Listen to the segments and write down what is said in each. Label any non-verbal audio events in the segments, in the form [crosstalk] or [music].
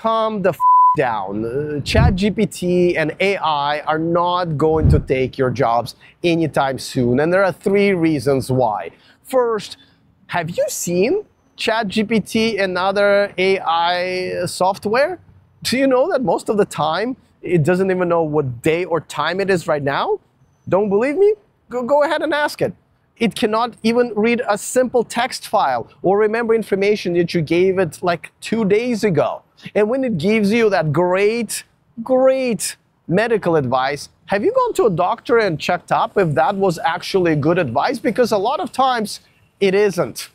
calm the down. Uh, ChatGPT and AI are not going to take your jobs anytime soon, and there are three reasons why. First, have you seen ChatGPT and other AI software? [laughs] Do you know that most of the time it doesn't even know what day or time it is right now? Don't believe me? Go, go ahead and ask it. It cannot even read a simple text file or remember information that you gave it like two days ago. And when it gives you that great, great medical advice, have you gone to a doctor and checked up if that was actually good advice? Because a lot of times it isn't.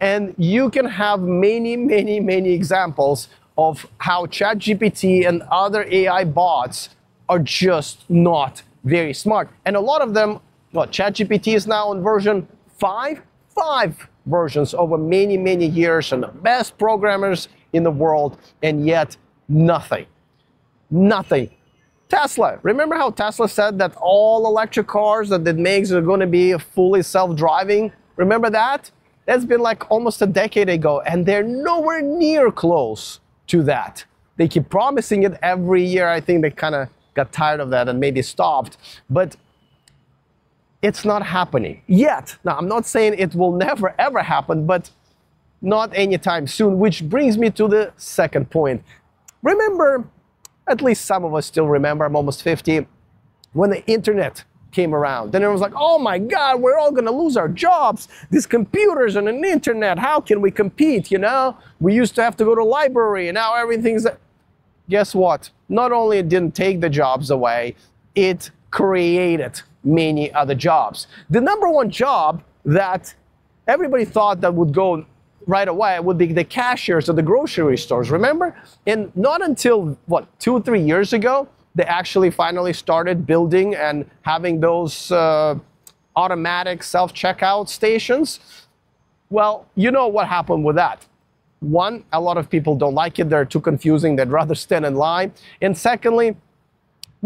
And you can have many, many, many examples of how ChatGPT and other AI bots are just not very smart. And a lot of them, well, ChatGPT is now on version 5, 5 versions over many, many years, and the best programmers in the world, and yet nothing. Nothing. Tesla. Remember how Tesla said that all electric cars that it makes are going to be fully self-driving? Remember that? That's been like almost a decade ago, and they're nowhere near close to that. They keep promising it every year. I think they kind of got tired of that and maybe stopped. But it's not happening yet. Now, I'm not saying it will never ever happen, but not anytime soon, which brings me to the second point. Remember, at least some of us still remember, I'm almost 50, when the internet came around. Then everyone's like, oh my God, we're all gonna lose our jobs. These computers and an internet, how can we compete, you know? We used to have to go to library and now everything's... Guess what? Not only it didn't take the jobs away, it created many other jobs. The number one job that everybody thought that would go right away would be the cashiers at the grocery stores, remember? And not until, what, two or three years ago, they actually finally started building and having those uh, automatic self-checkout stations. Well, you know what happened with that. One, a lot of people don't like it. They're too confusing. They'd rather stand in line. And secondly,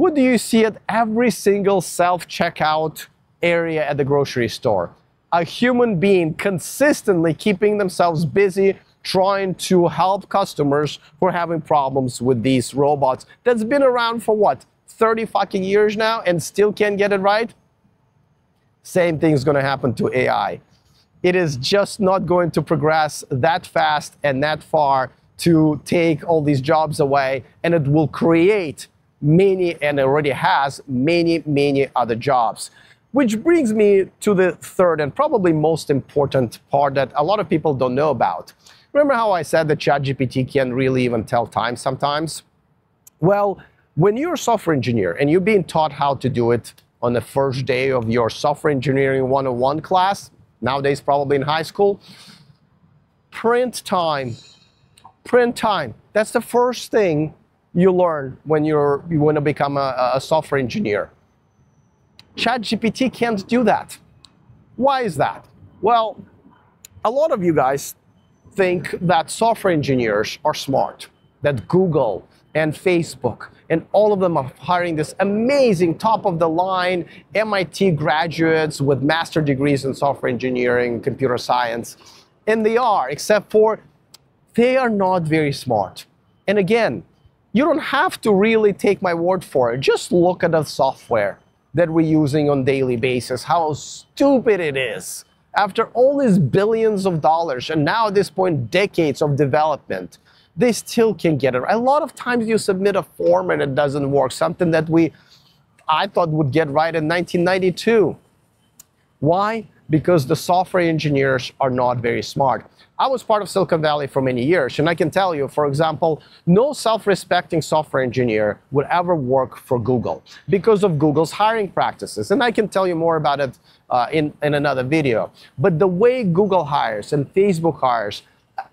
what do you see at every single self-checkout area at the grocery store? A human being consistently keeping themselves busy trying to help customers who are having problems with these robots that's been around for what 30 fucking years now and still can't get it right same thing's going to happen to ai it is just not going to progress that fast and that far to take all these jobs away and it will create many and already has many many other jobs which brings me to the third and probably most important part that a lot of people don't know about Remember how I said that ChatGPT can really even tell time sometimes? Well, when you're a software engineer and you're being taught how to do it on the first day of your software engineering 101 class, nowadays probably in high school, print time. Print time. That's the first thing you learn when you're you want to become a, a software engineer. ChatGPT can't do that. Why is that? Well, a lot of you guys think that software engineers are smart, that Google and Facebook and all of them are hiring this amazing top of the line MIT graduates with master degrees in software engineering, computer science. And they are, except for they are not very smart. And again, you don't have to really take my word for it. Just look at the software that we're using on daily basis, how stupid it is. After all these billions of dollars and now at this point decades of development they still can get it. A lot of times you submit a form and it doesn't work something that we i thought would get right in 1992 why because the software engineers are not very smart I was part of Silicon Valley for many years, and I can tell you, for example, no self-respecting software engineer would ever work for Google because of Google's hiring practices. And I can tell you more about it uh, in, in another video. But the way Google hires and Facebook hires,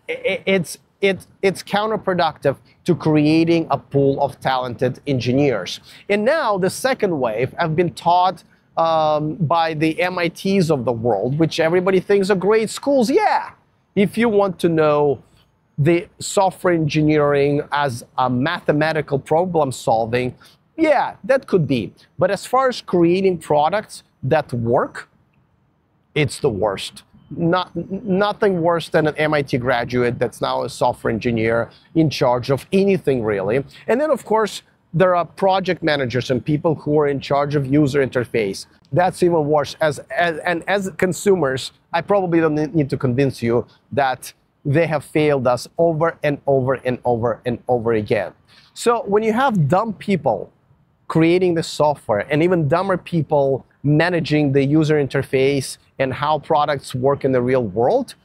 it, it's, it, it's counterproductive to creating a pool of talented engineers. And now the second wave have been taught um, by the MITs of the world, which everybody thinks are great schools. Yeah, if you want to know the software engineering as a mathematical problem solving, yeah, that could be. But as far as creating products that work, it's the worst. not nothing worse than an MIT graduate that's now a software engineer in charge of anything really. And then of course there are project managers and people who are in charge of user interface. That's even worse. As, as and as consumers, I probably don't need to convince you that they have failed us over and over and over and over again. So when you have dumb people creating the software and even dumber people managing the user interface and how products work in the real world,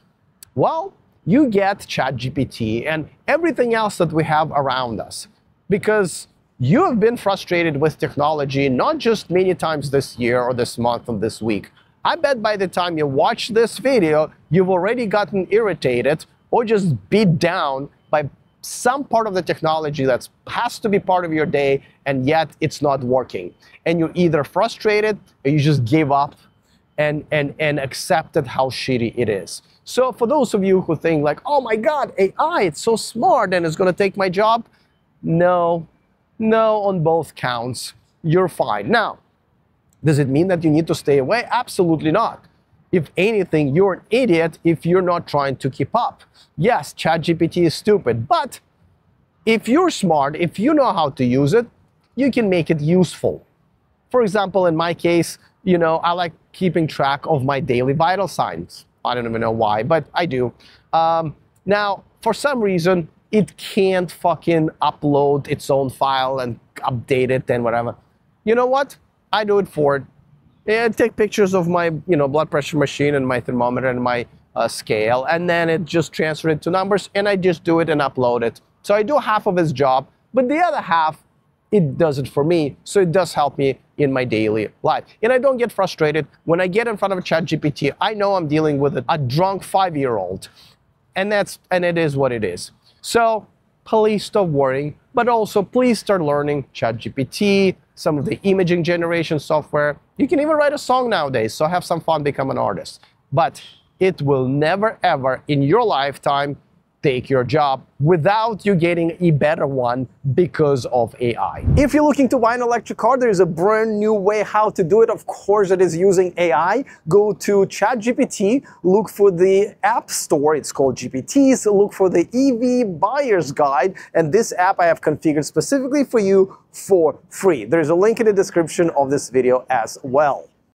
well, you get ChatGPT and everything else that we have around us. Because you have been frustrated with technology, not just many times this year or this month or this week. I bet by the time you watch this video, you've already gotten irritated or just beat down by some part of the technology that has to be part of your day and yet it's not working. And you're either frustrated or you just give up and, and, and accepted how shitty it is. So for those of you who think like, oh my God, AI, it's so smart and it's gonna take my job. No, no on both counts. You're fine. Now, does it mean that you need to stay away? Absolutely not. If anything, you're an idiot if you're not trying to keep up. Yes, ChatGPT is stupid, but if you're smart, if you know how to use it, you can make it useful. For example, in my case, you know, I like keeping track of my daily vital signs. I don't even know why, but I do. Um, now, for some reason, it can't fucking upload its own file and update it and whatever. You know what? I do it for it. I take pictures of my, you know, blood pressure machine and my thermometer and my uh, scale, and then it just transfer it to numbers, and I just do it and upload it. So I do half of his job, but the other half, it does it for me. So it does help me in my daily life. And I don't get frustrated when I get in front of a chat GPT. I know I'm dealing with a, a drunk five-year-old. And that's and it is what it is. So please stop worrying, but also please start learning ChatGPT, some of the imaging generation software. You can even write a song nowadays, so have some fun, become an artist. But it will never ever in your lifetime take your job without you getting a better one because of AI. If you're looking to buy an electric car, there is a brand new way how to do it. Of course, it is using AI. Go to ChatGPT, look for the app store. It's called GPTs. Look for the EV buyer's guide. And this app I have configured specifically for you for free. There's a link in the description of this video as well.